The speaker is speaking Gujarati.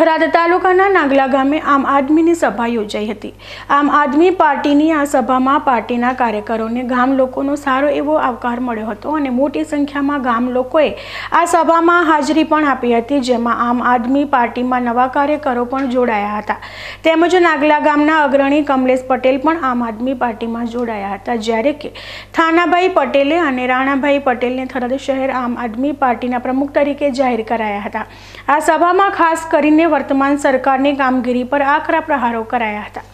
થરાદ તાલુકાના નાગલા ગામે આમ આદમીની સભા યોજાઈ હતી. આમ આદમી પાર્ટીની આ સભામાં પાર્ટીના કાર્યકરોને ગામ લોકોનો સારો એવો આવકાર મળ્યો હતો અને મોટી સંખ્યામાં ગામ લોકોએ આ સભામાં હાજરી પણ આપી હતી, જેમાં આમ આદમી પાર્ટીમાં નવા કાર્યકરો પણ જોડાયા હતા. તેમજ નાગલા ગામના અગ્રણી કમલેશ પટેલ પણ આમ આદમી પાર્ટીમાં જોડાયા હતા. જ્યારે કે થાનાભાઈ પટેલે અને રાણાભાઈ પટેલને થરાદ શહેર આમ આદમી પાર્ટીના પ્રમુખ તરીકે જાહેર કરાયા હતા. આ સભામાં ખાસ કરીને વર્તમાન સરકારની કામગીરી પર આકરા પ્રહારો કરાયા હતા